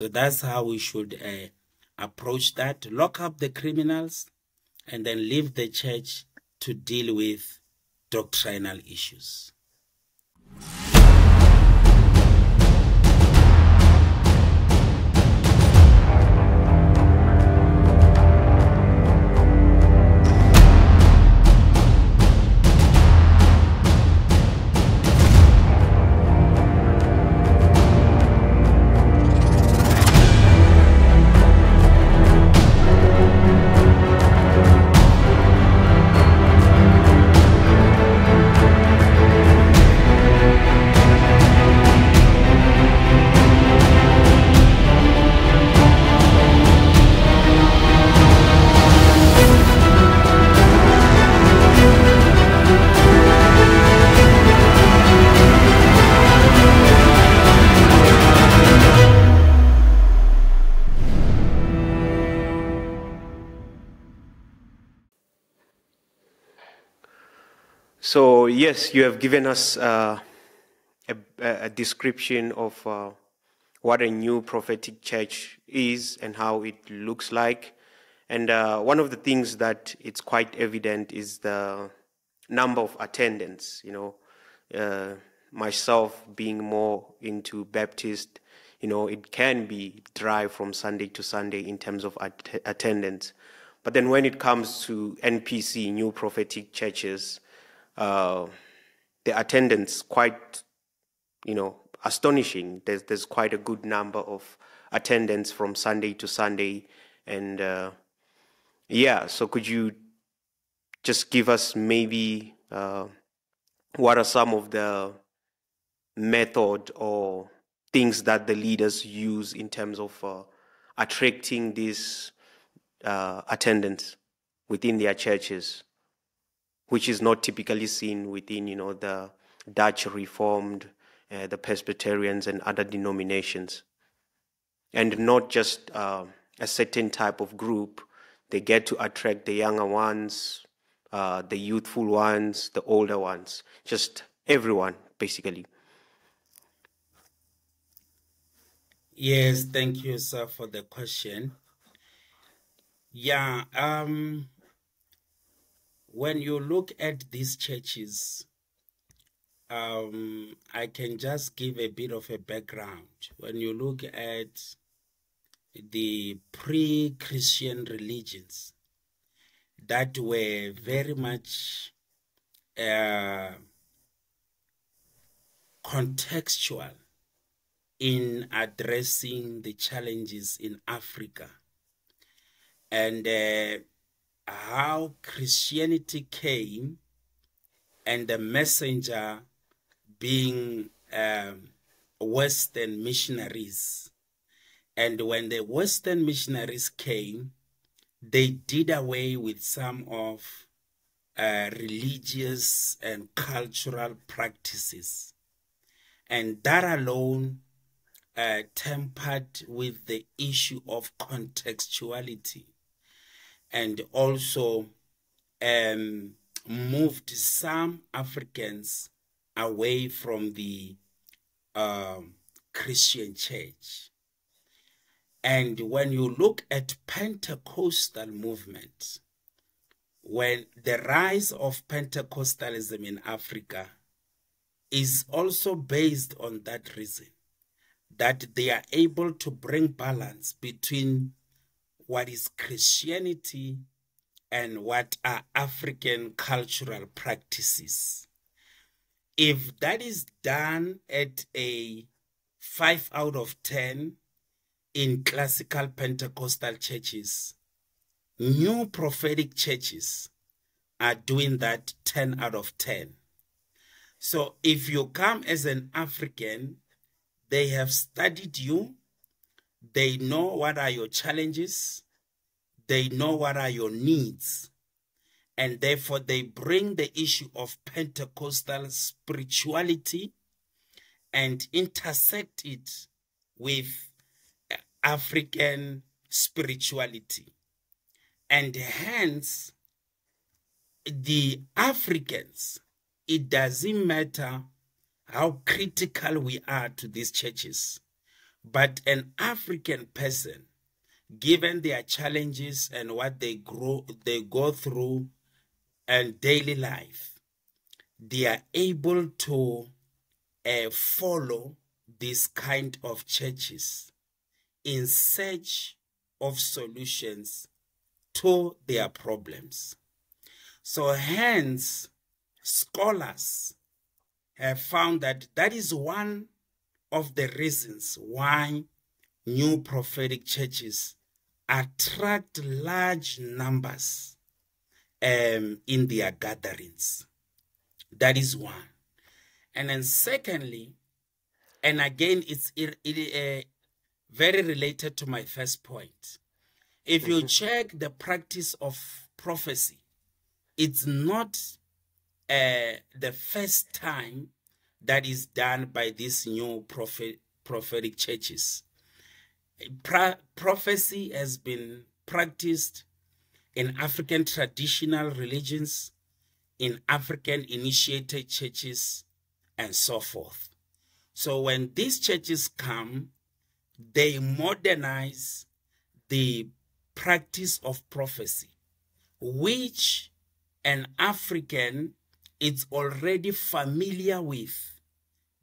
So that's how we should uh, approach that. Lock up the criminals and then leave the church to deal with doctrinal issues. So, yes, you have given us uh, a, a, description of uh, what a new prophetic church is and how it looks like. And uh, one of the things that it's quite evident is the number of attendants. You know, uh, myself being more into Baptist, you know, it can be dry from Sunday to Sunday in terms of at- attendance. But then when it comes to NPC, new prophetic churches, uh, the attendance quite, you know, astonishing. There's there's quite a good number of attendance from Sunday to Sunday, and uh, yeah. So could you just give us maybe uh, what are some of the method or things that the leaders use in terms of uh, attracting this uh, attendance within their churches? Which is not typically seen within, you know, the Dutch Reformed, uh, the Presbyterians, and other denominations. And not just uh, a certain type of group. They get to attract the younger ones, uh, the youthful ones, the older ones, just everyone, basically. Yes, thank you, sir, for the question. Yeah, um, when you look at these churches, um, I can just give a bit of a background. When you look at the pre Christian religions that were very much uh, contextual in addressing the challenges in Africa. And uh, how Christianity came and the messenger being um, Western missionaries. And when the Western missionaries came, they did away with some of uh, religious and cultural practices. And that alone uh, tempered with the issue of contextuality and also um, moved some Africans away from the um, Christian church. And when you look at Pentecostal movement, when the rise of Pentecostalism in Africa is also based on that reason, that they are able to bring balance between what is Christianity and what are African cultural practices. If that is done at a 5 out of 10 in classical Pentecostal churches, new prophetic churches are doing that 10 out of 10. So if you come as an African, they have studied you, they know what are your challenges. They know what are your needs. And therefore, they bring the issue of Pentecostal spirituality and intersect it with African spirituality. And hence, the Africans, it doesn't matter how critical we are to these churches But an African person, given their challenges and what they grow they go through and daily life, they are able to uh, follow this kind of churches in search of solutions to their problems. So, hence, scholars have found that that is one of the reasons why new prophetic churches attract large numbers um, in their gatherings. That is one. And then, secondly, and again, it's it, it, uh, very related to my first point. If you mm-hmm. check the practice of prophecy, it's not uh, the first time that is done by these new prophet, prophetic churches. Pro- prophecy has been practiced in African traditional religions, in African initiated churches, and so forth. So when these churches come, they modernize the practice of prophecy, which an African is already familiar with.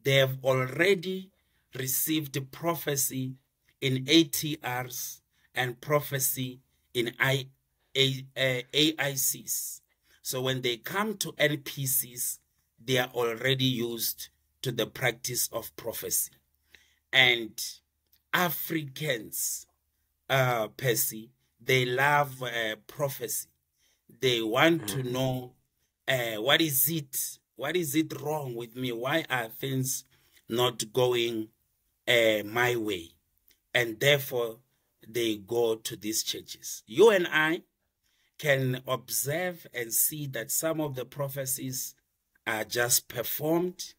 They have already received prophecy in ATRs and prophecy in I, A, uh, AICs. So when they come to NPCs, they are already used to the practice of prophecy. And Africans, uh, Percy, they love uh, prophecy. They want to mm-hmm. know uh, what is it? What is it wrong with me? Why are things not going uh, my way? And therefore, they go to these churches. You and I can observe and see that some of the prophecies are just performed,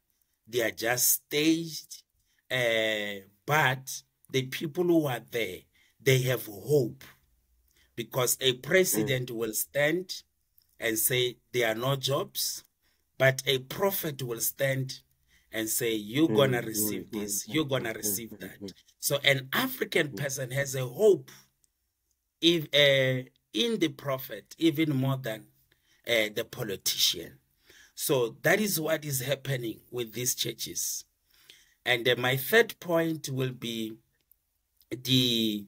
they are just staged, uh, but the people who are there, they have hope because a president mm. will stand and say there are no jobs, but a prophet will stand and say you're mm, gonna mm, receive mm, this, you're gonna receive that. So an African person has a hope if uh, in the prophet even more than uh, the politician. So that is what is happening with these churches. And uh, my third point will be the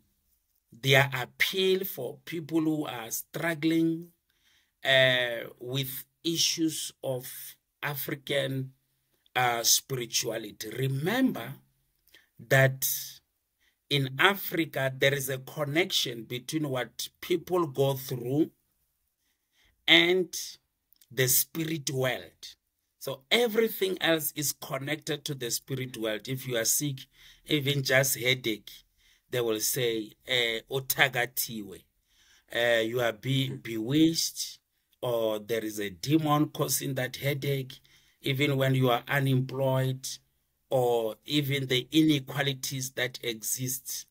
their appeal for people who are struggling uh, with issues of African uh, spirituality. Remember that in Africa, there is a connection between what people go through and the spirit world. So everything else is connected to the spirit world. If you are sick, even just headache, they will say, eh, otagatiwe. Uh, you are being bewitched, or there is a demon causing that headache, even when you are unemployed, or even the inequalities that exist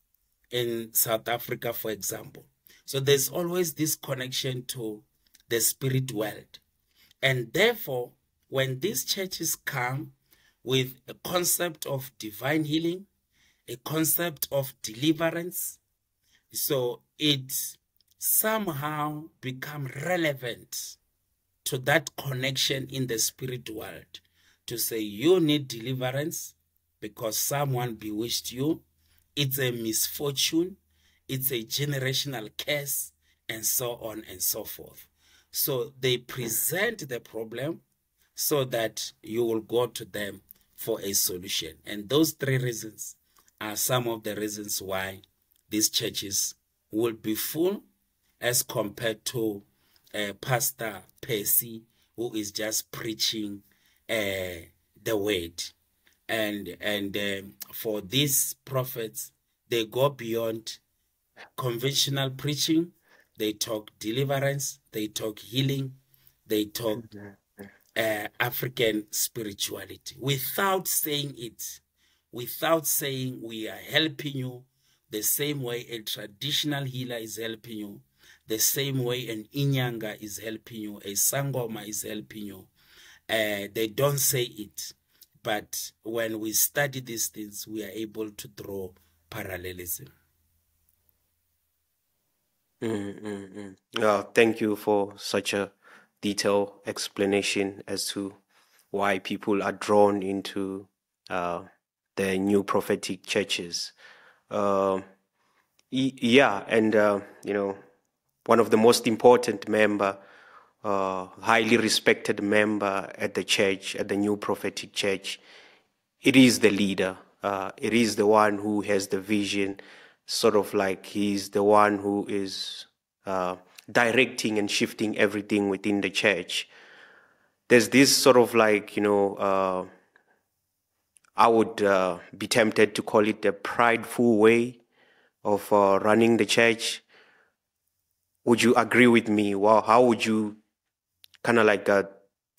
in South Africa, for example. So there's always this connection to the spirit world. And therefore, when these churches come with a concept of divine healing, a concept of deliverance, so it somehow become relevant to that connection in the spirit world to say you need deliverance because someone bewitched you. It's a misfortune. It's a generational curse and so on and so forth. So they present the problem so that you will go to them for a solution. And those three reasons are some of the reasons why these churches will be full as compared to uh, Pastor Percy, who is just preaching uh, the word. And and um, for these prophets, they go beyond conventional preaching. They talk deliverance. They talk healing. They talk uh, African spirituality without saying it, without saying we are helping you the same way a traditional healer is helping you the same way an inyanga is helping you, a sangoma is helping you. Uh, they don't say it, but when we study these things, we are able to draw parallelism. Mm, mm, thank you for such a detailed explanation as to why people are drawn into uh, the new prophetic churches. Uh, yeah, and uh, you know, one of the most important member, uh, highly respected member at the church, at the new prophetic church, it is the leader. Uh, it is the one who has the vision, sort of like he's the one who is uh, directing and shifting everything within the church. There's this sort of like, you know, uh, I would uh, be tempted to call it a prideful way of uh, running the church. Would you agree with me? Well, how would you kind of like uh,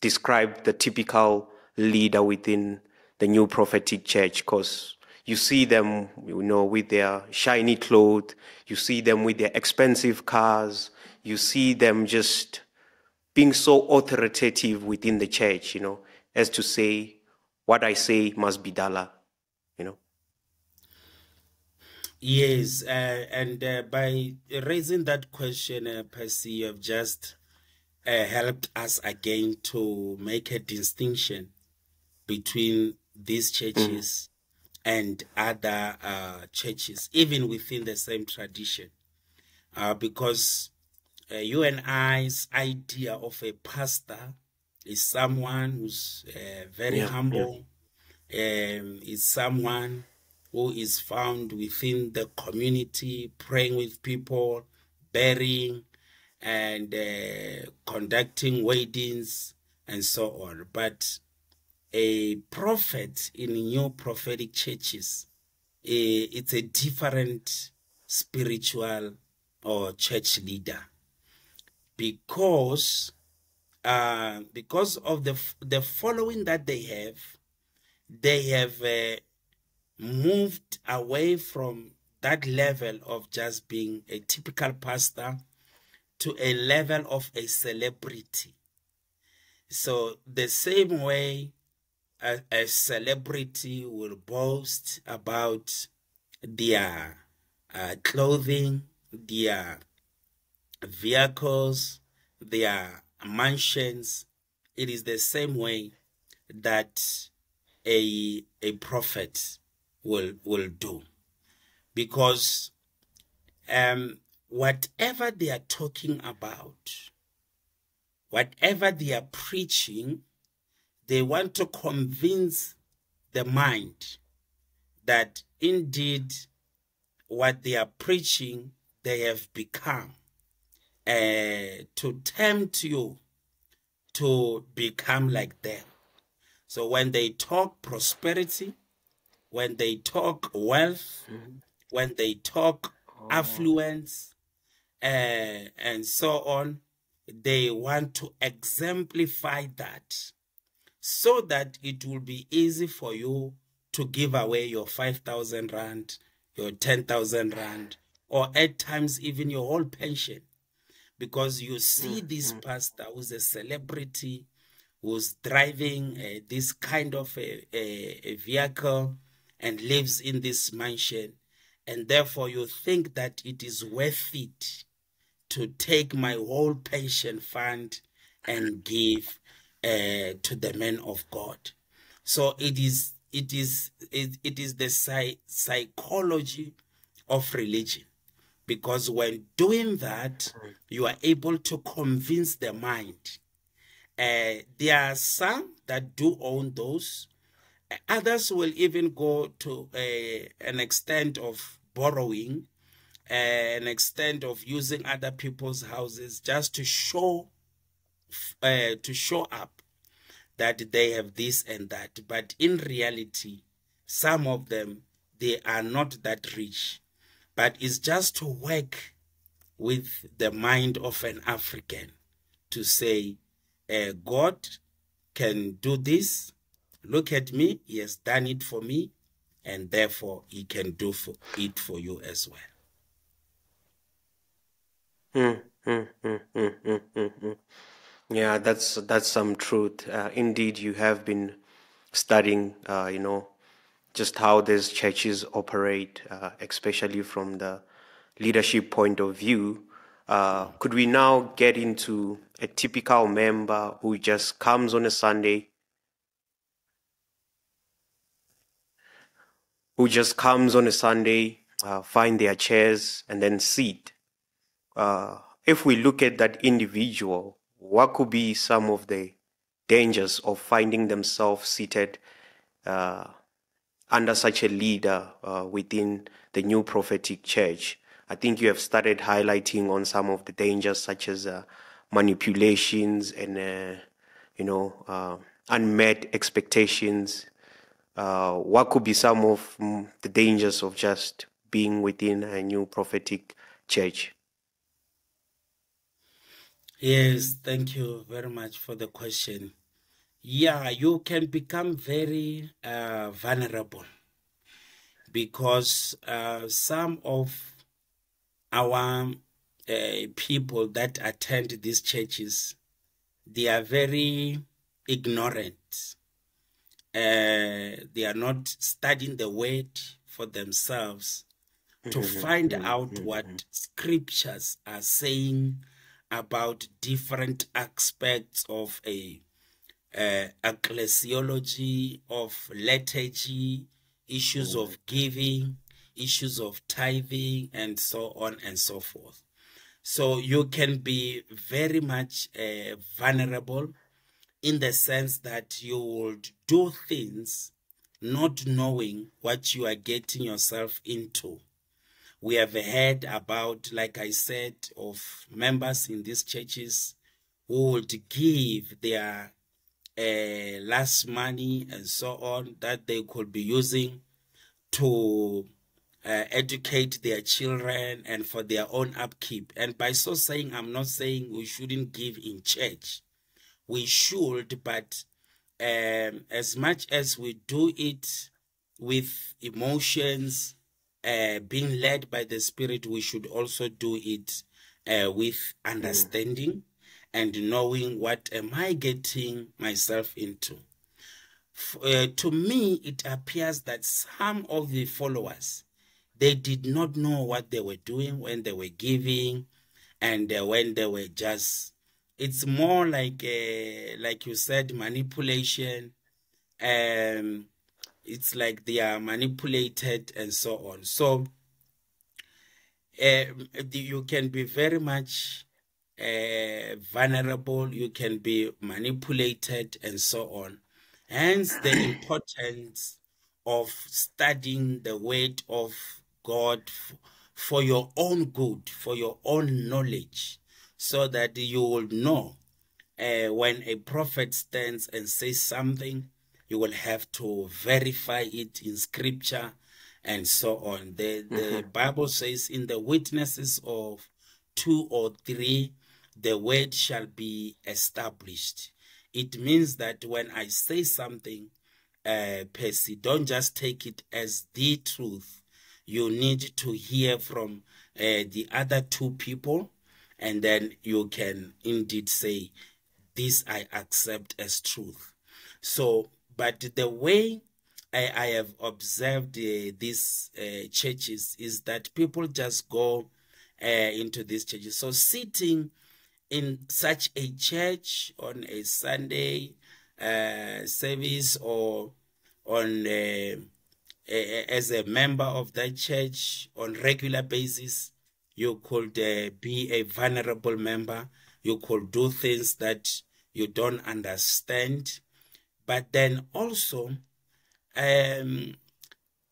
describe the typical leader within the new prophetic church? Because you see them, you know, with their shiny clothes, you see them with their expensive cars, you see them just being so authoritative within the church, you know, as to say, what I say must be Dala, you know. Yes, uh, and uh, by raising that question, uh, Percy, you have just uh, helped us again to make a distinction between these churches mm. and other uh, churches, even within the same tradition. Uh, because uh, you and I's idea of a pastor is someone who's uh, very yeah, humble, yeah. Um, is someone who is found within the community, praying with people, burying and uh, conducting weddings and so on. But a prophet in new prophetic churches, uh, it's a different spiritual or church leader because uh, because of the the following that they have, they have uh, moved away from that level of just being a typical pastor to a level of a celebrity. So the same way a, a celebrity will boast about their uh, clothing, their vehicles, their mansions. It is the same way that a a prophet will will do, because um, whatever they are talking about, whatever they are preaching, they want to convince the mind that indeed what they are preaching they have become uh, to tempt you to become like them. So when they talk prosperity, when they talk wealth, mm-hmm. when they talk oh. affluence, uh, and so on, they want to exemplify that so that it will be easy for you to give away your 5,000 rand, your 10,000 rand, or at times even your whole pension because you see mm, this mm. pastor who's a celebrity who's driving uh, this kind of a, a, a vehicle and lives in this mansion. And therefore you think that it is worth it to take my whole pension fund and give uh, to the men of God. So it is it is it, it is the psy- psychology of religion. Because when doing that you are able to convince the mind. Uh, there are some that do own those others will even go to a, uh, an extent of borrowing uh, an extent of using other people's houses just to show uh, to show up that they have this and that but in reality some of them they are not that rich but it's just to work with the mind of an African to say, uh, God can do this. Look at me. He has done it for me. And therefore, he can do for it for you as well. Mm, mm, mm, yeah, that's that's some truth. Uh, indeed, you have been studying, uh, you know, just how these churches operate, uh, especially from the leadership point of view. Uh, could we now get into a typical member who just comes on a Sunday, who just comes on a Sunday, uh, find their chairs, and then sit? Uh, if we look at that individual, what could be some of the dangers of finding themselves seated uh, under such a leader uh, within the new prophetic church? I think you have started highlighting on some of the dangers, such as uh, manipulations and uh, you know unmet expectations. Uh, what could be some of mm, the dangers of just being within a new prophetic church? Yes, thank you very much for the question. Yeah, you can become very uh, vulnerable because uh, some of our uh, people that attend these churches, they are very ignorant. Uh, they are not studying the word for themselves to mm-hmm. find mm-hmm. out what mm-hmm. scriptures are saying about different aspects of a uh, ecclesiology, of liturgy, issues of giving, issues of tithing, and so on and so forth. So you can be very much uh, vulnerable in the sense that you would do things not knowing what you are getting yourself into we have heard about, like I said, of members in these churches who would give their uh, last money and so on that they could be using to uh, educate their children and for their own upkeep. And by so saying, I'm not saying we shouldn't give in church. We should, but um, as much as we do it with emotions uh, being led by the Spirit, we should also do it uh, with understanding and knowing what am I getting myself into. Uh, to me, it appears that some of the followers, they did not know what they were doing when they were giving and uh, when they were just, it's more like, uh, like you said, manipulation, um, it's like they are manipulated and so on. So uh, you can be very much uh, vulnerable, you can be manipulated and so on. Hence the importance of studying the word of God for your own good, for your own knowledge, so that you will know uh, when a prophet stands and says something, you will have to verify it in scripture and so on. The, the mm-hmm. Bible says, in the witnesses of two or three, the word shall be established. It means that when I say something, uh, Percy, don't just take it as the truth. You need to hear from uh, the other two people, and then you can indeed say, This I accept as truth. So but the way I, I have observed uh, these uh, churches is that people just go uh, into these churches. So sitting in such a church on a Sunday uh, service or on uh, as a member of that church on regular basis, you could uh, be a vulnerable member. You could do things that you don't understand but then also, um,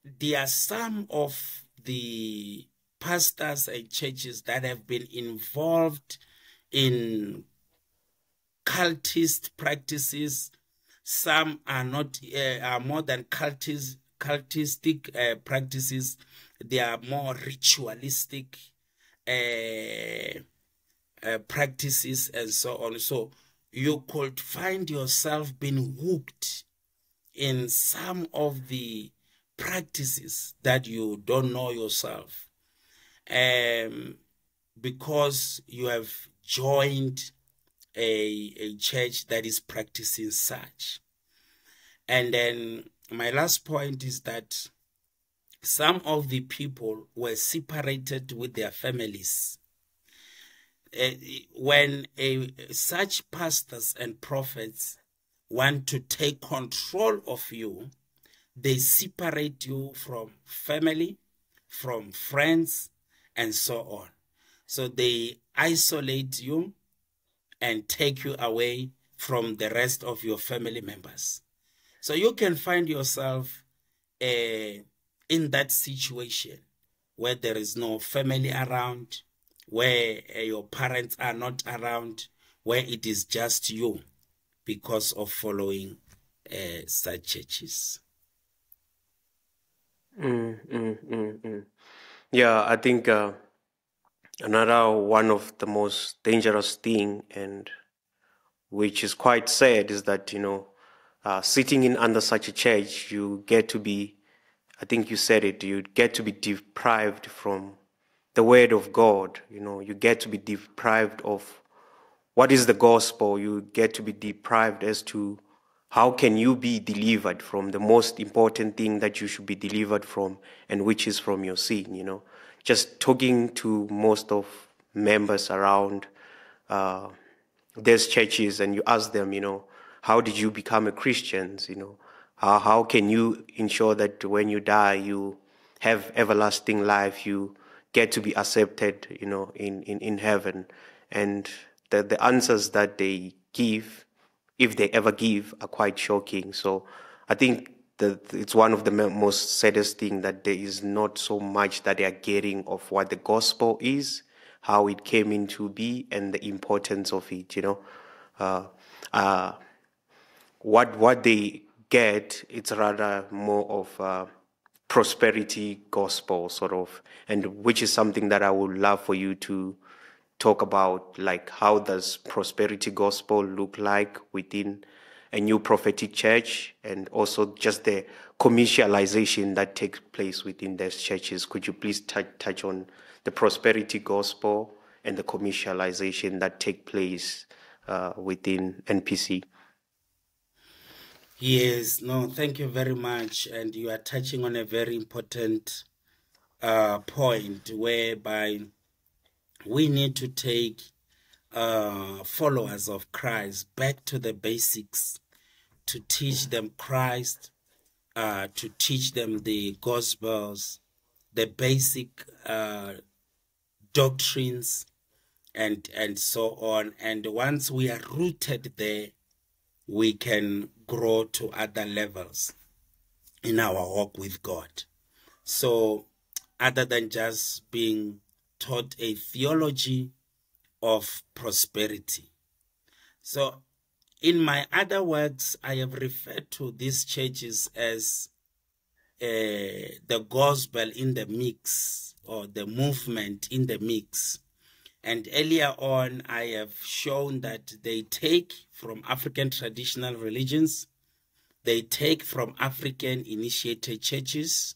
there are some of the pastors and churches that have been involved in cultist practices. Some are not uh, are more than cultist, cultistic uh, practices. They are more ritualistic uh, uh practices and so on. So you could find yourself being hooked in some of the practices that you don't know yourself um, because you have joined a, a church that is practicing such. And then my last point is that some of the people were separated with their families. Uh, when a, such pastors and prophets want to take control of you, they separate you from family, from friends, and so on. So they isolate you and take you away from the rest of your family members. So you can find yourself uh, in that situation where there is no family around, where uh, your parents are not around, where it is just you because of following uh, such churches. Mm, mm, mm, mm. Yeah, I think uh, another one of the most dangerous thing and which is quite sad is that you know uh, sitting in under such a church you get to be i think you said it you get to be deprived from the word of god you know you get to be deprived of what is the gospel you get to be deprived as to how can you be delivered from the most important thing that you should be delivered from and which is from your sin you know just talking to most of members around uh, these churches and you ask them, you know, how did you become a Christian? You know, how, how can you ensure that when you die, you have everlasting life, you get to be accepted, you know, in, in, in heaven? And the, the answers that they give, if they ever give, are quite shocking. So I think that it's one of the most saddest thing that there is not so much that they are getting of what the gospel is, how it came into be, and the importance of it. You know, uh, uh, what what they get, it's rather more of a prosperity gospel sort of, and which is something that I would love for you to talk about, like how does prosperity gospel look like within a new prophetic church and also just the commercialization that takes place within those churches. Could you please touch, touch on the prosperity gospel and the commercialization that take place uh, within NPC? Yes, no, thank you very much. And you are touching on a very important uh, point whereby we need to take uh, followers of Christ back to the basics, to teach them Christ, uh, to teach them the Gospels, the basic uh, doctrines, and and so on. And once we are rooted there, we can grow to other levels in our walk with God. So, other than just being taught a theology of prosperity. So, in my other works, I have referred to these churches as uh, the gospel in the mix or the movement in the mix. And earlier on, I have shown that they take from African traditional religions, they take from African initiated churches,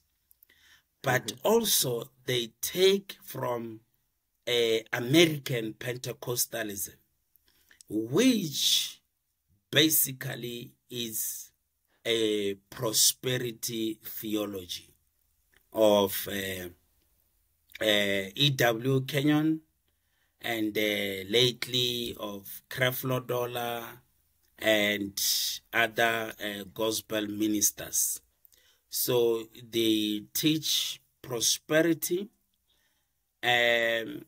but mm -hmm. also they take from uh, American Pentecostalism, which basically is a prosperity theology of uh, uh, E.W. Kenyon and lately of Creflo Dollar and other uh, gospel ministers. So they teach prosperity um,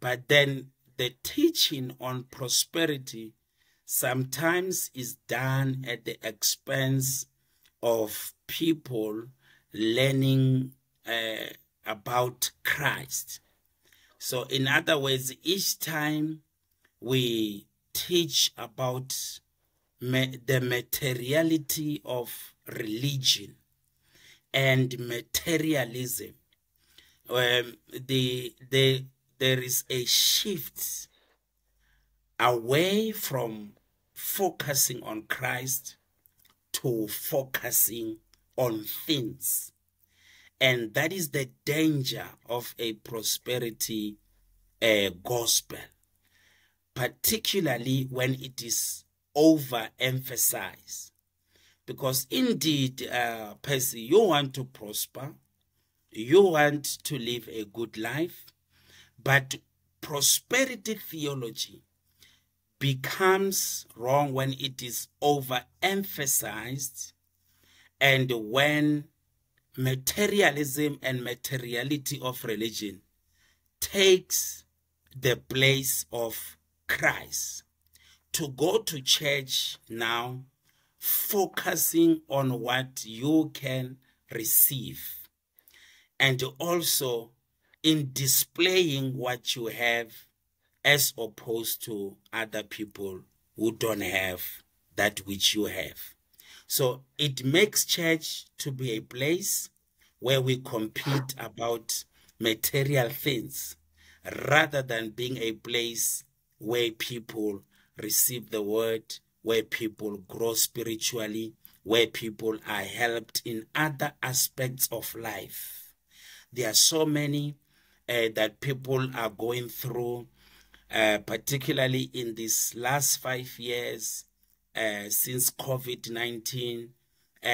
but then the teaching on prosperity sometimes is done at the expense of people learning uh, about Christ. So, in other words, each time we teach about the materiality of religion and materialism, um, the the there is a shift away from focusing on Christ to focusing on things. And that is the danger of a prosperity uh, gospel, particularly when it is overemphasized. Because indeed, uh, Percy, you want to prosper, you want to live a good life, but prosperity theology becomes wrong when it is overemphasized and when materialism and materiality of religion takes the place of Christ. To go to church now, focusing on what you can receive, and also in displaying what you have as opposed to other people who don't have that which you have. So it makes church to be a place where we compete about material things rather than being a place where people receive the word, where people grow spiritually, where people are helped in other aspects of life. There are so many uh, that people are going through, uh, particularly in these last five years uh, since COVID 19, uh,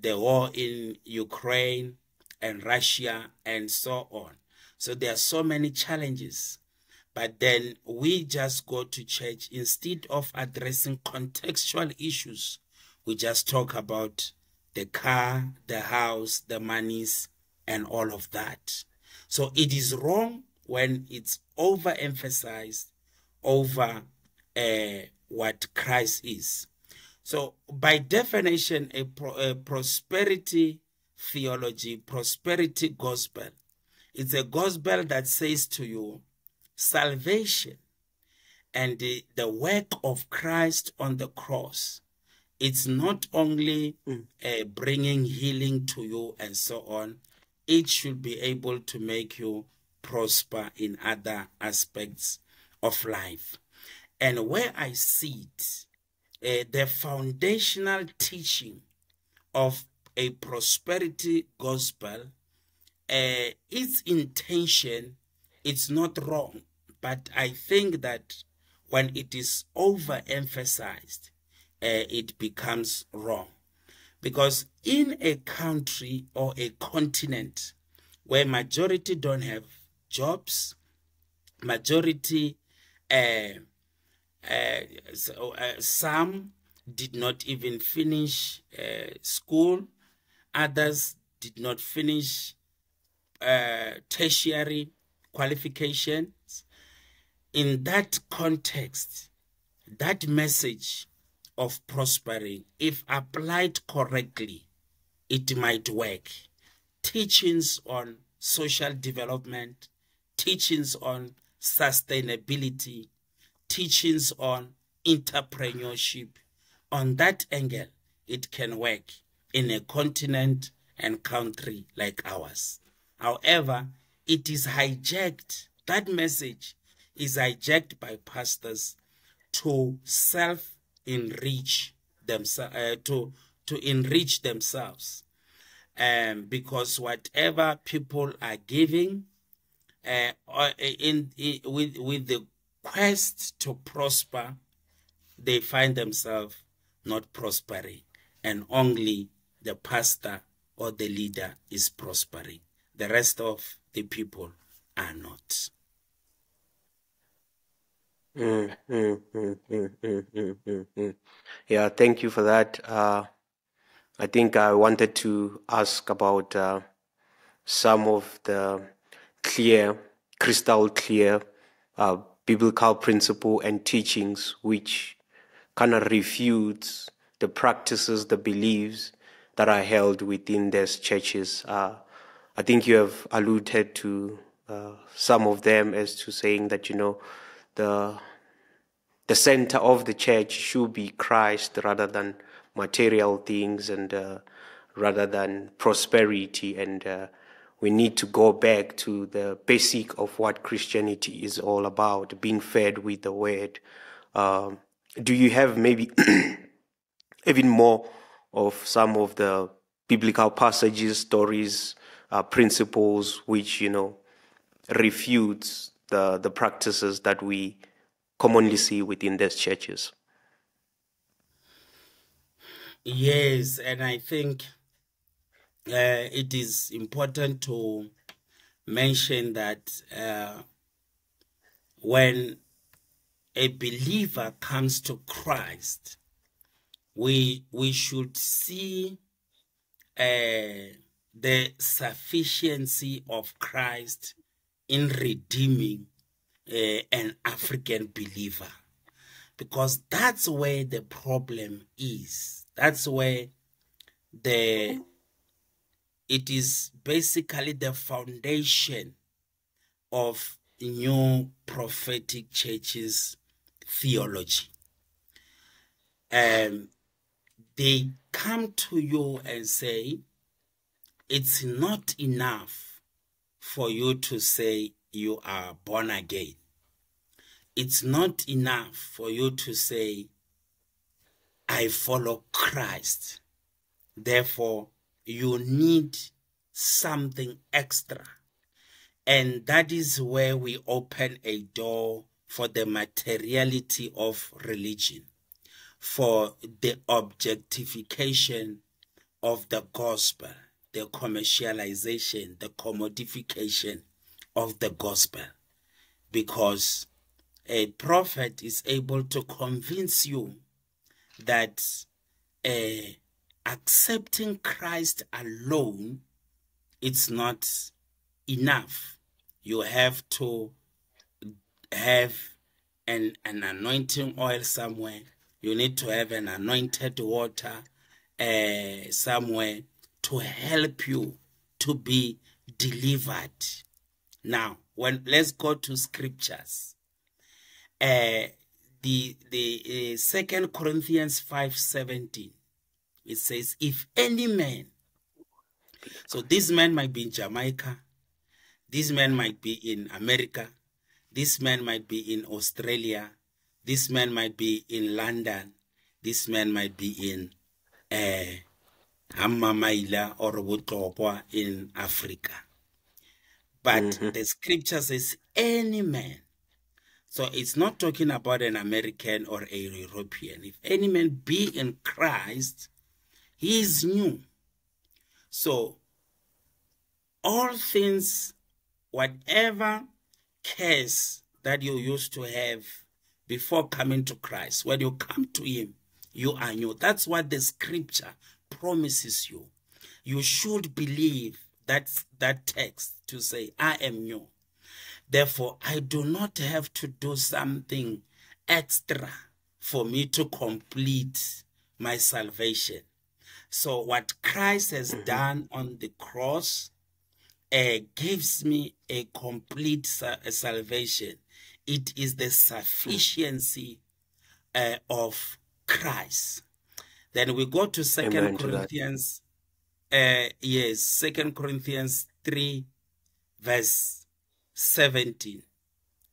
the war in Ukraine and Russia, and so on. So there are so many challenges. But then we just go to church instead of addressing contextual issues. We just talk about the car, the house, the monies, and all of that. So it is wrong when it's overemphasized over uh, what Christ is. So, by definition, a, pro, a prosperity theology, prosperity gospel, it's a gospel that says to you, salvation and the, the work of Christ on the cross. It's not only mm. uh, bringing healing to you and so on, it should be able to make you prosper in other aspects of life. And where I see it, uh, the foundational teaching of a prosperity gospel, uh, its intention, it's not wrong. But I think that when it is overemphasized, uh, it becomes wrong. Because in a country or a continent where majority don't have jobs, majority uh, so, uh, some did not even finish uh, school. Others did not finish uh, tertiary qualifications. In that context, that message of prospering, if applied correctly, it might work. Teachings on social development, teachings on sustainability, teachings on entrepreneurship. On that angle, it can work in a continent and country like ours. However, it is hijacked, that message is hijacked by pastors to self enrich themselves, uh, to, to enrich themselves. Um, because whatever people are giving uh, in, in with with the quest to prosper, they find themselves not prospering, and only the pastor or the leader is prospering. The rest of the people are not. Mm, mm, mm, yeah, thank you for that. Uh, I think I wanted to ask about uh, some of the clear, crystal clear uh, biblical principle and teachings which kind of refutes the practices, the beliefs that are held within these churches. Uh, I think you have alluded to uh, some of them as to saying that you know the the center of the church should be Christ rather than material things and uh, rather than prosperity and uh, we need to go back to the basic of what Christianity is all about, being fed with the word. Um, do you have maybe even more of some of the biblical passages, stories, uh, principles, which you know refutes the the practices that we commonly see within these churches? Yes, and I think uh, it is important to mention that uh, when a believer comes to Christ, we we should see uh, the sufficiency of Christ in redeeming uh, an African believer, because that's where the problem is. That's where the it is basically the foundation of new prophetic churches theology. Um, they come to you and say, it's not enough for you to say you are born again. It's not enough for you to say, I follow Christ. Therefore, you need something extra. And that is where we open a door for the materiality of religion, for the objectification of the gospel, the commercialization, the commodification of the gospel. Because a prophet is able to convince you that uh, accepting Christ alone it's not enough. You have to have an, an anointing oil somewhere. You need to have an anointed water uh, somewhere to help you to be delivered. Now, when let's go to scriptures. Uh, the the uh, Second Corinthians five seventeen, it says, "If any man." So this man might be in Jamaica, this man might be in America, this man might be in Australia, this man might be in London, this man might be in uh, Hamamaila or Wutokwa in Africa. But mm -hmm. the scripture says, any man so it's not talking about an American or a European. If any man be in Christ, he is new. So all things, whatever case that you used to have before coming to Christ, when you come to him, you are new. That's what the scripture promises you. You should believe that, that text to say, I am new. Therefore, I do not have to do something extra for me to complete my salvation. So, what Christ has done on the cross uh, gives me a complete sa- salvation. It is the sufficiency uh, of Christ. Then we go to Second Corinthians. Uh, yes, Second Corinthians three, verse 17,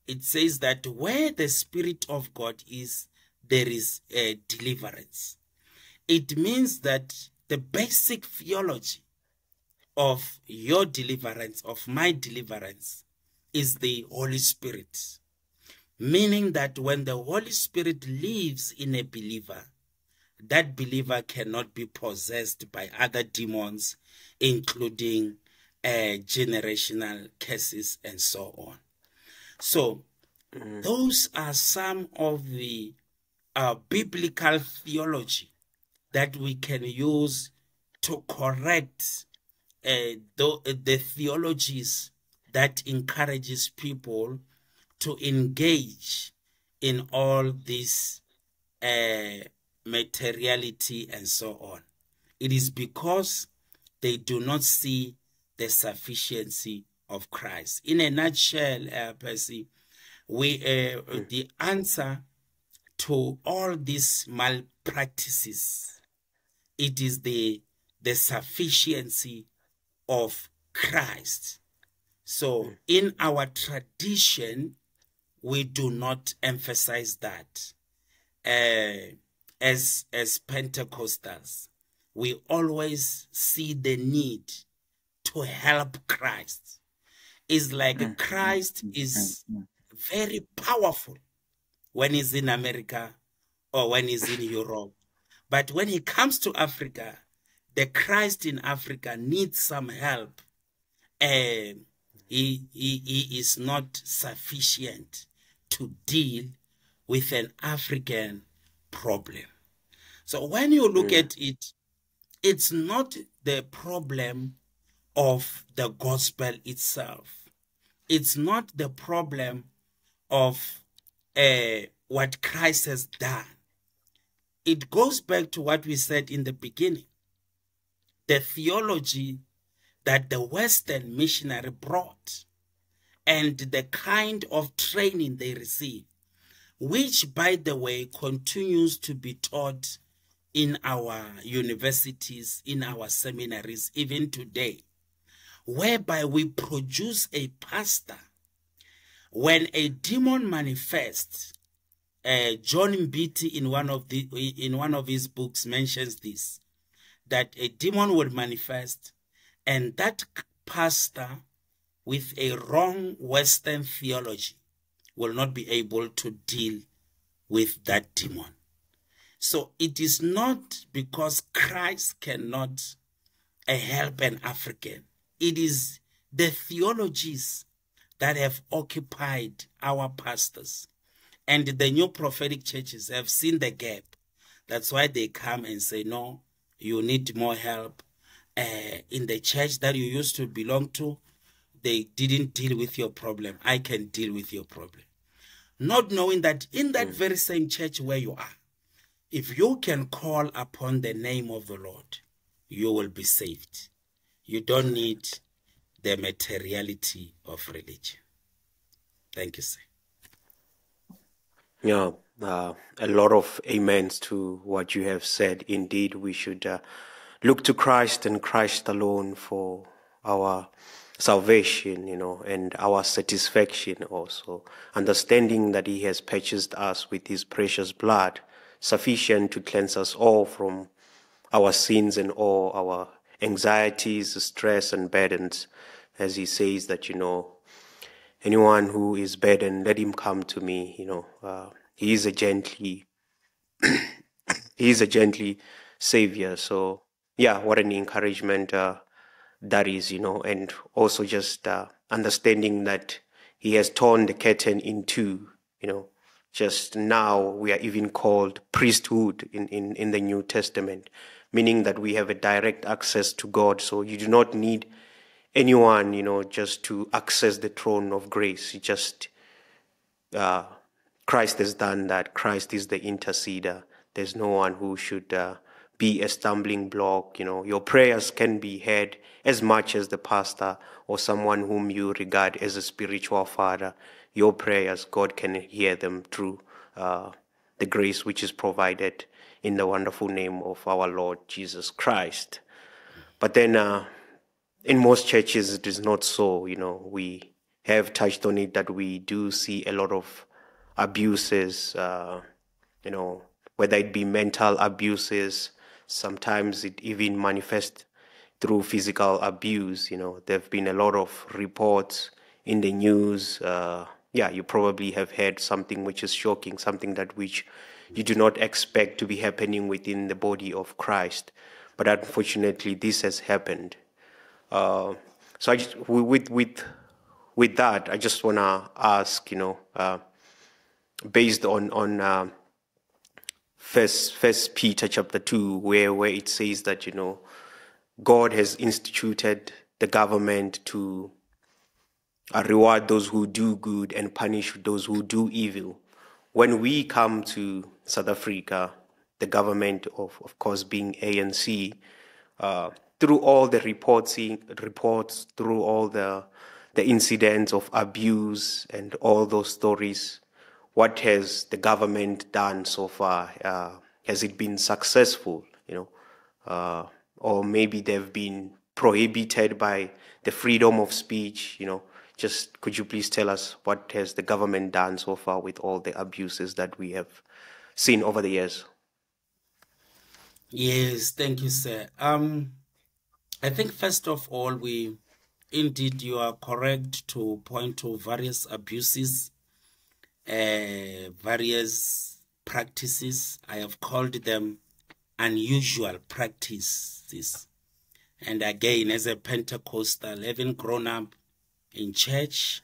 it says that where the Spirit of God is, there is a deliverance. It means that the basic theology of your deliverance, of my deliverance, is the Holy Spirit. Meaning that when the Holy Spirit lives in a believer, that believer cannot be possessed by other demons, including uh, generational curses and so on. So, mm. those are some of the uh, biblical theology that we can use to correct uh, the, the theologies that encourages people to engage in all this uh, materiality and so on. It is because they do not see the sufficiency of Christ. In a nutshell, uh, Percy, we uh, the answer to all these malpractices, it is the the sufficiency of Christ. So, mm. in our tradition, we do not emphasize that. Uh, as as Pentecostals, we always see the need to help Christ. It's like mm. Christ mm. is very powerful when he's in America or when he's in Europe. But when he comes to Africa, the Christ in Africa needs some help. Uh, he, he, he is not sufficient to deal with an African problem. So when you look mm. at it, it's not the problem of the gospel itself. It's not the problem of uh, what Christ has done. It goes back to what we said in the beginning. The theology that the Western missionary brought and the kind of training they received, which, by the way, continues to be taught in our universities, in our seminaries, even today, whereby we produce a pastor. When a demon manifests, uh, John Mbiti in one of the in one of his books mentions this, that a demon would manifest, and that pastor with a wrong Western theology will not be able to deal with that demon. So it is not because Christ cannot uh, help an African. It is the theologies that have occupied our pastors. And the new prophetic churches have seen the gap. That's why they come and say, no, you need more help. Uh, in the church that you used to belong to, they didn't deal with your problem. I can deal with your problem. Not knowing that in that mm. very same church where you are, if you can call upon the name of the Lord, you will be saved. You don't need the materiality of religion. Thank you, sir. Yeah, uh, a lot of amens to what you have said. Indeed, we should uh, look to Christ and Christ alone for our salvation, you know, and our satisfaction also. Understanding that He has purchased us with His precious blood sufficient to cleanse us all from our sins and all our anxieties, stress, and burdens. As he says that, you know, anyone who is burdened, let him come to me, you know. Uh, he is a gently, he is a gently savior. So, yeah, what an encouragement uh, that is, you know, and also just uh, understanding that he has torn the curtain in two, you know, just now we are even called priesthood in, in, in the New Testament, meaning that we have a direct access to God. So you do not need anyone, you know, just to access the throne of grace. You just, uh, Christ has done that. Christ is the interceder. There's no one who should uh, be a stumbling block. You know, your prayers can be heard as much as the pastor or someone whom you regard as a spiritual father your prayers, God can hear them through uh, the grace which is provided in the wonderful name of our Lord Jesus Christ. But then uh, in most churches, it is not so. You know, we have touched on it that we do see a lot of abuses, uh, you know, whether it be mental abuses, sometimes it even manifests through physical abuse. You know, there have been a lot of reports in the news, uh, yeah, you probably have heard something which is shocking, something that which you do not expect to be happening within the body of Christ. But unfortunately, this has happened. Uh, so I just, with with with that, I just want to ask, you know, uh, based on on uh, First First Peter chapter two, where where it says that you know, God has instituted the government to uh, reward those who do good and punish those who do evil. When we come to South Africa, the government of, of course being ANC, uh, through all the reporting reports, through all the the incidents of abuse and all those stories, what has the government done so far? Uh, has it been successful? You know, uh, or maybe they've been prohibited by the freedom of speech. You know, just could you please tell us what has the government done so far with all the abuses that we have seen over the years? Yes, thank you, sir. Um, I think first of all, we indeed you are correct to point to various abuses, uh, various practices. I have called them unusual practices. And again, as a Pentecostal, having grown up in church,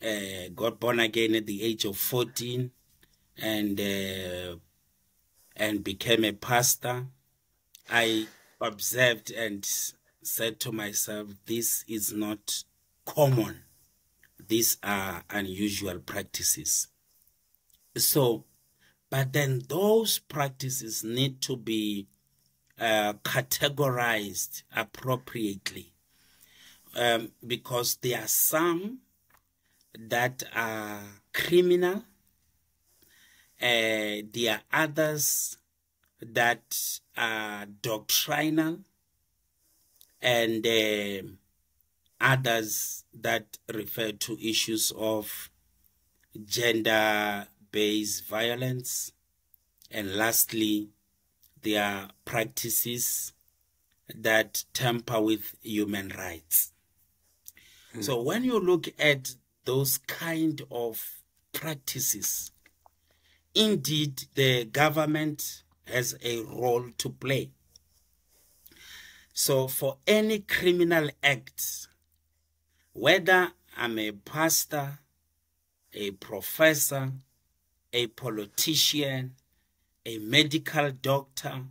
uh, got born again at the age of 14, and uh, and became a pastor. I observed and said to myself, this is not common. These are unusual practices. So, but then those practices need to be uh, categorized appropriately um, because there are some that are criminal. Uh, there are others that are doctrinal and uh, others that refer to issues of gender based violence. And lastly, there are practices that tamper with human rights. Mm. So when you look at those kind of practices, indeed the government has a role to play. So for any criminal act, whether I'm a pastor, a professor, a politician, a medical doctor,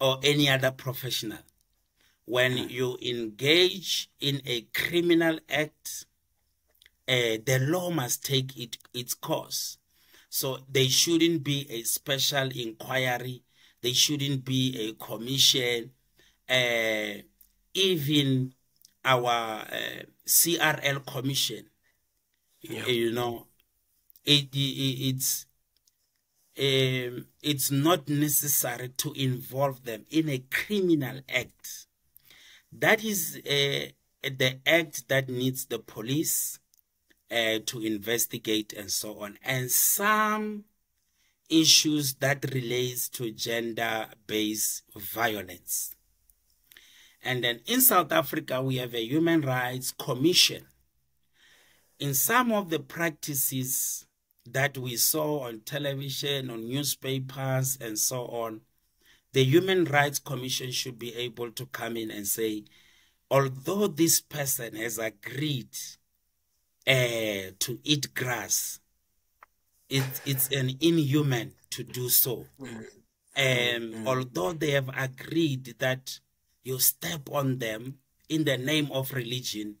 or any other professional, when you engage in a criminal act, uh, the law must take it, its course. So there shouldn't be a special inquiry. There shouldn't be a commission. Uh, even our uh, CRL commission, yeah. you know, it, it it's um, it's not necessary to involve them in a criminal act. That is uh, the act that needs the police uh, to investigate and so on. And some issues that relates to gender-based violence. And then in South Africa, we have a Human Rights Commission. In some of the practices that we saw on television, on newspapers, and so on, the Human Rights Commission should be able to come in and say, although this person has agreed uh, to eat grass. It, it's an inhuman to do so. Um, although they have agreed that you step on them in the name of religion,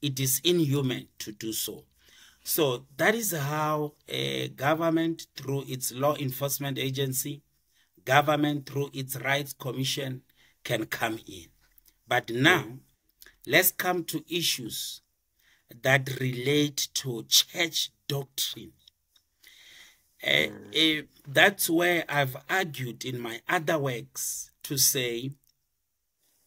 it is inhuman to do so. So that is how a government through its law enforcement agency, government through its rights commission can come in. But now, let's come to issues that relate to church doctrine. Uh, uh, that's where I've argued in my other works to say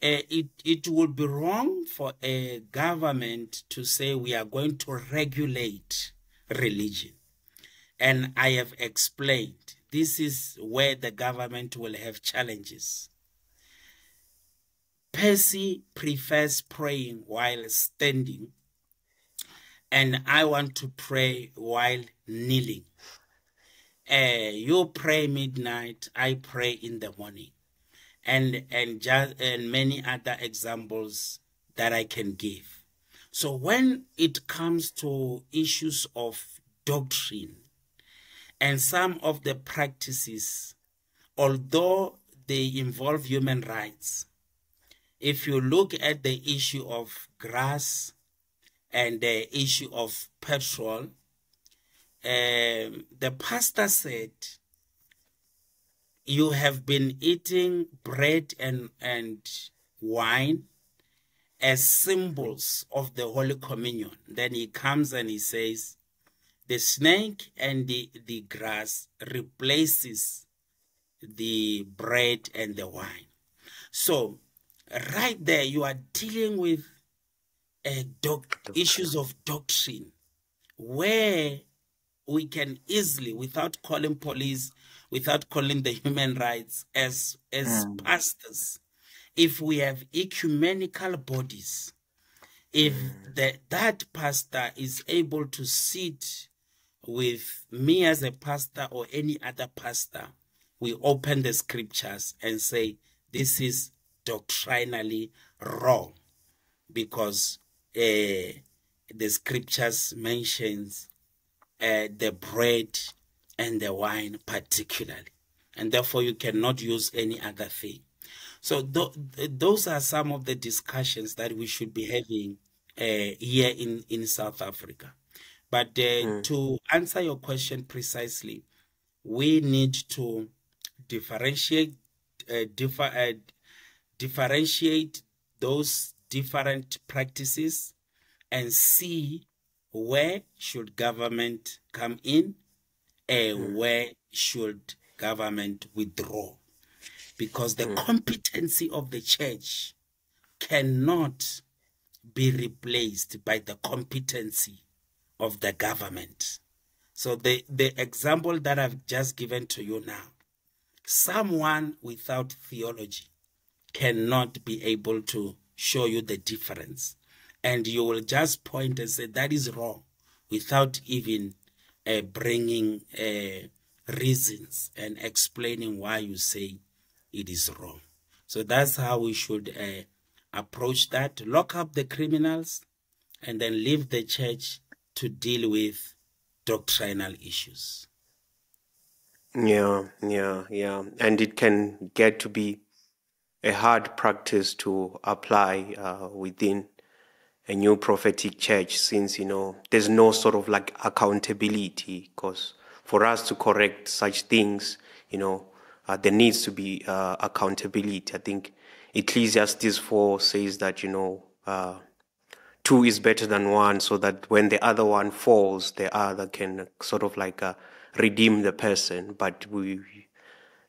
it, it would be wrong for a government to say we are going to regulate religion. And I have explained this is where the government will have challenges. Percy prefers praying while standing and I want to pray while kneeling. Uh, you pray midnight, I pray in the morning. And and just and many other examples that I can give. So when it comes to issues of doctrine and some of the practices, although they involve human rights, if you look at the issue of grass and the issue of petrol, um, the pastor said, you have been eating bread and, and wine as symbols of the Holy Communion. Then he comes and he says, the snake and the, the grass replaces the bread and the wine. So right there, you are dealing with uh, doc- issues of doctrine where we can easily, without calling police, without calling the human rights, as as mm. pastors, if we have ecumenical bodies, if mm. the, that pastor is able to sit with me as a pastor or any other pastor, we open the scriptures and say this is doctrinally wrong because uh, the scriptures mentions uh, the bread and the wine particularly. And therefore you cannot use any other thing. So th those are some of the discussions that we should be having uh, here in in south africa. But uh, mm. to answer your question precisely we need to differentiate uh, differ, uh, differentiate those different practices and see where should government come in and mm. where should government withdraw because the mm. competency of the church cannot be replaced by the competency of the government so the the example that i've just given to you now someone without theology cannot be able to show you the difference and you will just point and say that is wrong without even uh, bringing uh, reasons and explaining why you say it is wrong. So that's how we should uh, approach that. Lock up the criminals and then leave the church to deal with doctrinal issues. Yeah yeah yeah. And it can get to be a hard practice to apply uh, within a new prophetic church since you know there's no sort of like accountability because for us to correct such things you know uh, there needs to be uh, accountability. I think ecclesiastes 4 says that you know uh, two is better than one so that when the other one falls the other can sort of like uh, redeem the person. But we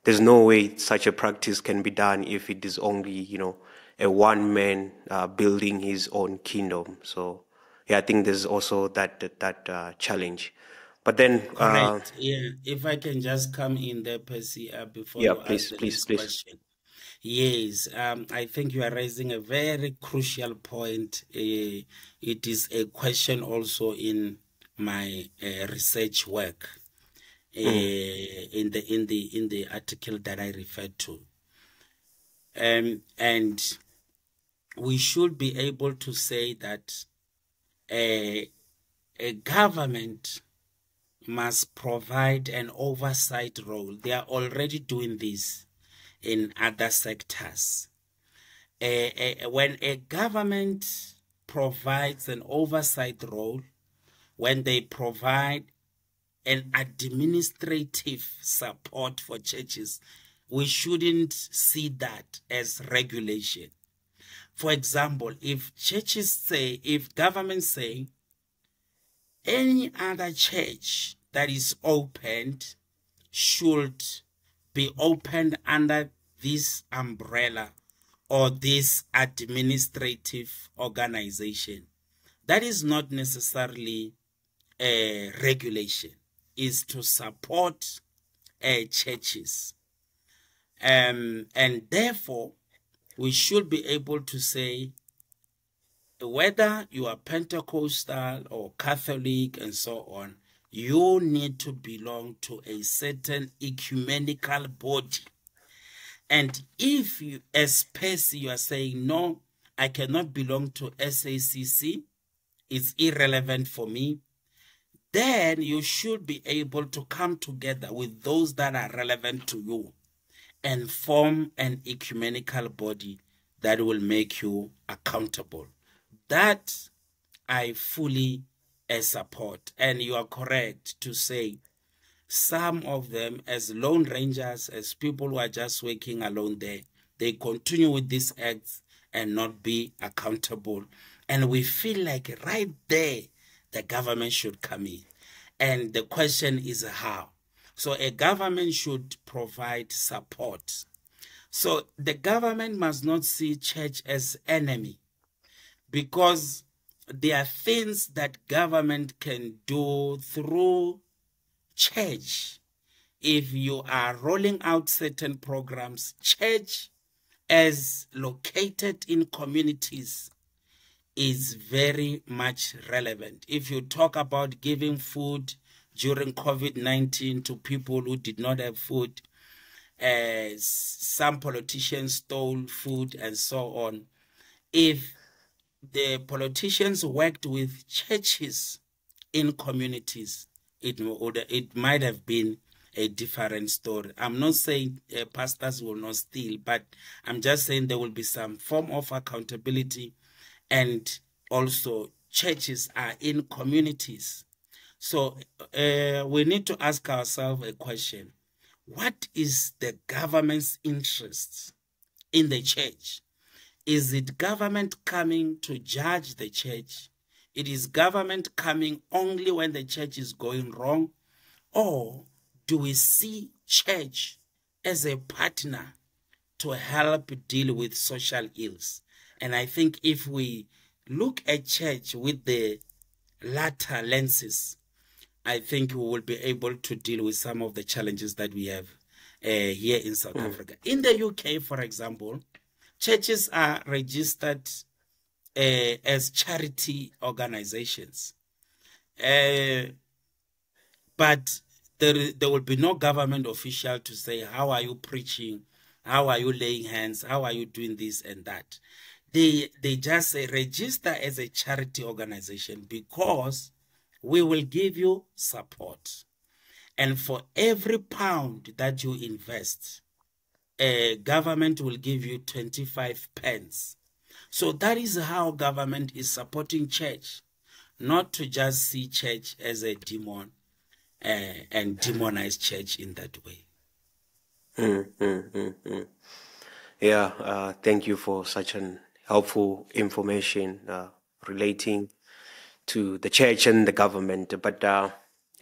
there's no way such a practice can be done if it is only you know a one man uh, building his own kingdom so yeah i think there's also that that, that uh, challenge but then uh, yeah if i can just come in there percy uh, before yeah please please please question. yes um, i think you are raising a very crucial point uh, it is a question also in my uh, research work mm. in the in the in the article that I referred to. Um, and we should be able to say that a, a government must provide an oversight role. They are already doing this in other sectors. A, a, when a government provides an oversight role, when they provide an administrative support for churches, we shouldn't see that as regulation. For example, if churches say, if governments say, any other church that is opened should be opened under this umbrella or this administrative organization. That is not necessarily a regulation is to support uh, churches. Um, and therefore, we should be able to say whether you are Pentecostal or Catholic and so on, you need to belong to a certain ecumenical body. And if you, as Percy, you are saying, no, I cannot belong to SACC, it's irrelevant for me, then you should be able to come together with those that are relevant to you and form an ecumenical body that will make you accountable. That I fully uh, support. And you are correct to say some of them, as lone rangers, as people who are just working alone there, they continue with these acts and not be accountable. And we feel like right there, the government should come in. And the question is how. So a government should provide support. So the government must not see church as enemy because there are things that government can do through church. If you are rolling out certain programs, church as located in communities is very much relevant. If you talk about giving food during COVID 19 to people who did not have food, uh, some politicians stole food and so on. If the politicians worked with churches in communities, it would it might have been a different story. I'm not saying uh, pastors will not steal, but I'm just saying there will be some form of accountability, and also churches are in communities. So uh, we need to ask ourselves a question: What is the government's interest in the church? Is it government coming to judge the church? It is government coming only when the church is going wrong? Or do we see church as a partner to help deal with social ills? And I think if we look at church with the latter lenses, I think we will be able to deal with some of the challenges that we have uh, here in South mm. Africa. In the UK, for example, churches are registered uh, as charity organizations. Uh, but there, there will be no government official to say, how are you preaching? How are you laying hands? How are you doing this and that? They, they just say register as a charity organization because we will give you support. And for every pound that you invest, a government will give you 25 pence. So that is how government is supporting church, not to just see church as a demon uh, and demonize church in that way. Mm, mm, mm, mm. yeah, uh, thank you for such an helpful information uh, relating to the church and the government. But uh,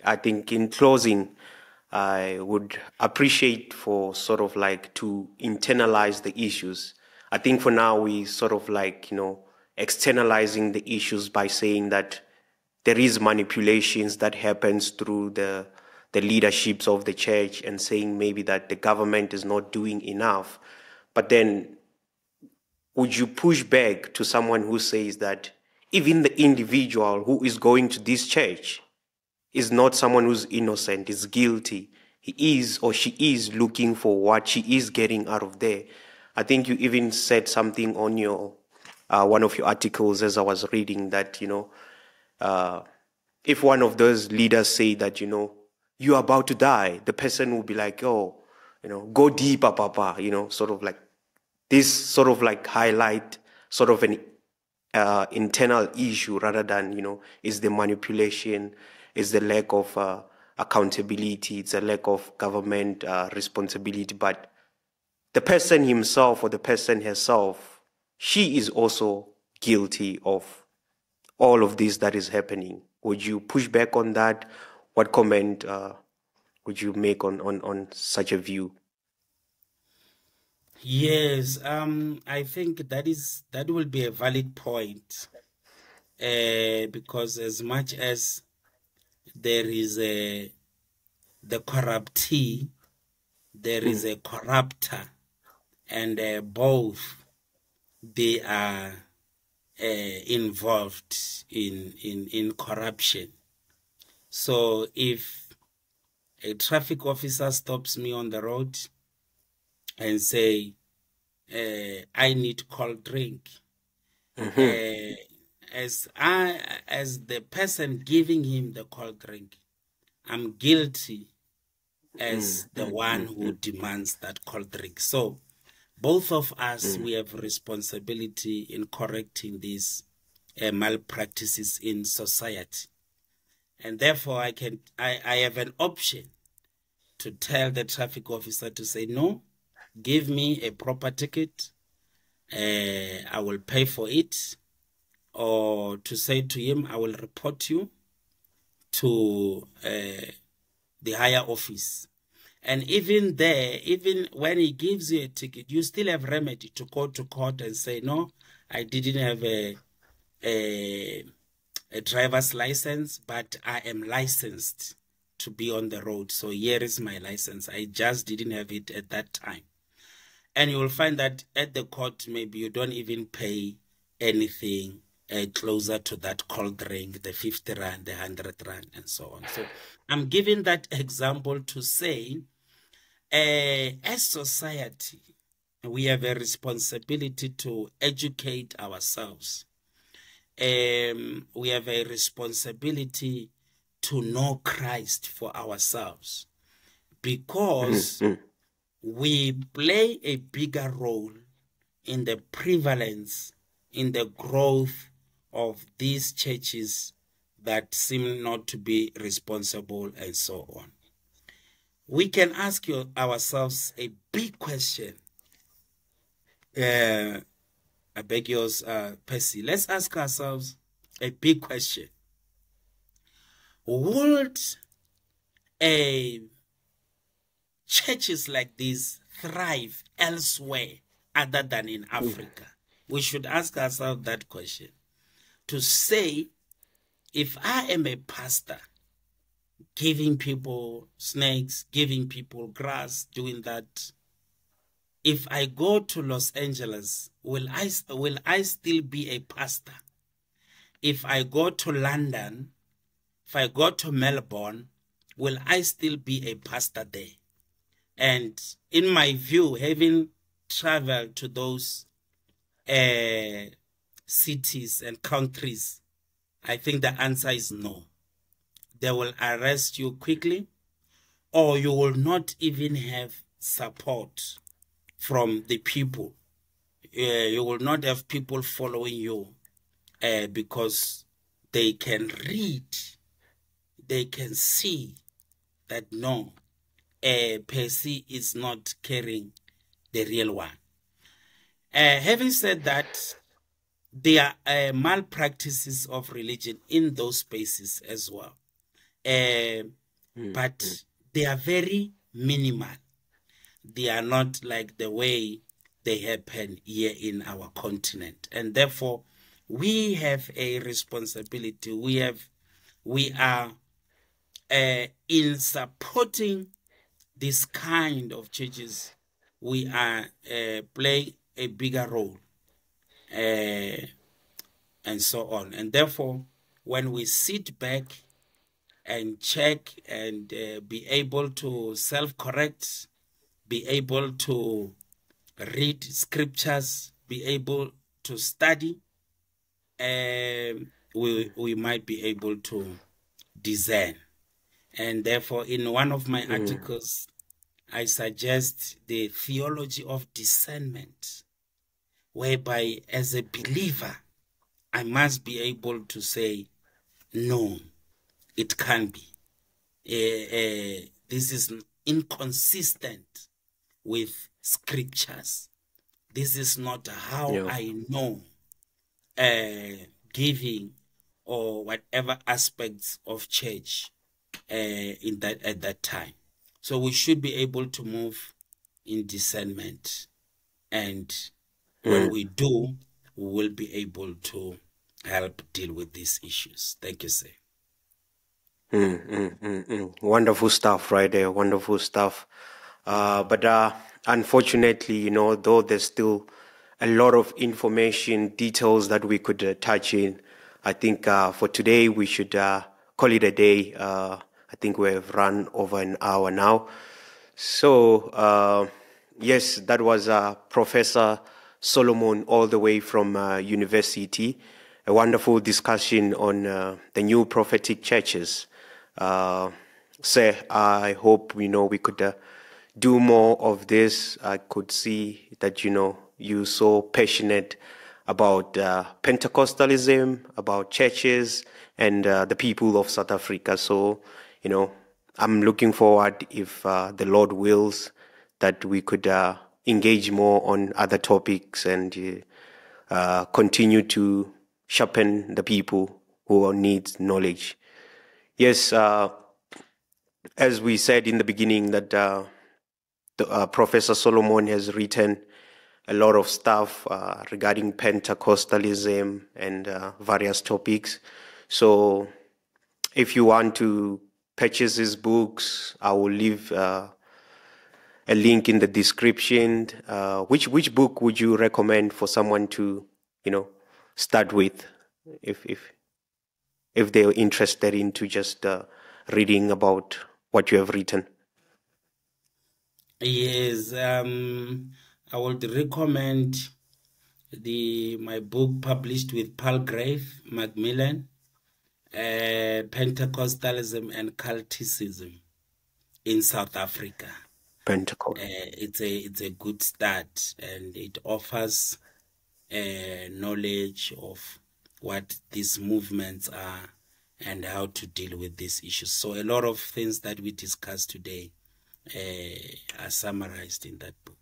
I think in closing, I would appreciate for sort of like to internalize the issues. I think for now we sort of like, you know, externalizing the issues by saying that there is manipulations that happens through the the leaderships of the church and saying maybe that the government is not doing enough. But then would you push back to someone who says that even the individual who is going to this church is not someone who's innocent, is guilty. He is or she is looking for what she is getting out of there. I think you even said something on your uh, one of your articles as I was reading that you know uh, if one of those leaders say that you know you're about to die, the person will be like, oh, you know, go deeper, papa. You know, sort of like this sort of like highlight sort of an uh, internal issue rather than you know is the manipulation is the lack of uh, accountability, it's a lack of government uh, responsibility. But the person himself or the person herself, she is also guilty of all of this that is happening. Would you push back on that? What comment uh, would you make on, on, on such a view? Yes, um, I think that is that will be a valid point, uh, because as much as there is a the corruptee, there is a corrupter, and uh, both they are uh, involved in, in in corruption. So if a traffic officer stops me on the road and say, uh, "I need cold drink," mm-hmm. uh, as I as the person giving him the cold drink, I'm guilty as mm, the mm, one mm, who demands that cold drink. So both of us we have responsibility in correcting these uh, malpractices in society. And therefore I can I, I have an option to tell the traffic officer to say no, give me a proper ticket. Uh, I will pay for it or to say to him, I will report you to uh, the higher office. And even there, even when he gives you a ticket, you still have remedy to go to court and say, no, I didn't have a, a, a driver's license, but I am licensed to be on the road. So here is my license. I just didn't have it at that time. And you will find that at the court, maybe you don't even pay anything uh, closer to that cold drink, the 50 rand, the 100 rand, and so on. So I'm giving that example to say Uh, as society, we have a responsibility to educate ourselves. Um, we have a responsibility to know Christ for ourselves because mm-hmm. We play a bigger role in the prevalence, in the growth of these churches that seem not to be responsible and so on. We can ask you, ourselves a big question. Uh, I beg yours, uh, Percy. Let's ask ourselves a big question. Would a churches like this thrive elsewhere other than in hmm. Africa? We should ask ourselves that question. To say, if I am a pastor, giving people snakes, giving people grass, doing that, if I go to Los Angeles, will I, will I still be a pastor? If I go to London, if I go to Melbourne, will I still be a pastor there? And in my view, having traveled to those uh, cities and countries, I think the answer is no. They will arrest you quickly, or you will not even have support from the people. Uh, you will not have people following you uh, because they can read, they can see that no, uh, Percy is not carrying the real one. Uh, having said that, there are uh, malpractices of religion in those spaces as well. Uh, mm. But they are very minimal. They are not like the way they happen here in our continent. And therefore, we have a responsibility. We have, we are uh, in supporting this kind of churches, we are uh, play a bigger role, uh, and so on. And therefore, when we sit back and check and uh, be able to self-correct, be able to read scriptures, be able to study, um, we we might be able to discern. And therefore, in one of my mm. articles, I suggest the theology of discernment, whereby as a believer, I must be able to say, no, it can't be. Uh, uh, this is inconsistent with scriptures. This is not how yeah. I know uh, giving or whatever aspects of church in that at that time. So we should be able to move in discernment. And mm. when we do, we will be able to help deal with these issues. Thank you, sir. Mm, mm, mm, mm. Wonderful stuff right there. Wonderful stuff. Uh, but uh, unfortunately, you know, though there's still a lot of information, details that we could uh, touch in, I think uh, for today we should uh, call it a day. I think we have run over an hour now. So, uh, yes, that was uh, Professor Solomon, all the way from uh, university. A wonderful discussion on uh, the new prophetic churches. Uh, say, I hope you know we could uh, do more of this. I could see that you know you so passionate about Pentecostalism, about churches, and the people of South Africa. So you know, I'm looking forward, if uh, the Lord wills, that we could uh, engage more on other topics and uh, continue to sharpen the people who need knowledge. Yes, uh, as we said in the beginning, that uh, the, uh, Professor Solomon has written a lot of stuff regarding Pentecostalism and various topics. So, if you want to purchase his books. I will leave uh, a link in the description. Uh, which which book would you recommend for someone to, you know, start with, if if if they're interested into just uh, reading about what you have written? Yes, um, I would recommend the my book published with Palgrave Macmillan, uh, Pentecostalism and Culticism in South Africa. Pentecost. Uh, it's a it's a good start, and it offers uh, knowledge of what these movements are and how to deal with these issues. So a lot of things that we discussed today uh, are summarized in that book.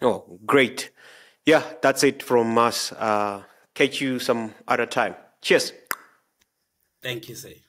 Oh, great. Yeah, that's it from us catch you some other time. Cheers. Thank you, Zay.